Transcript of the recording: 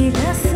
你的。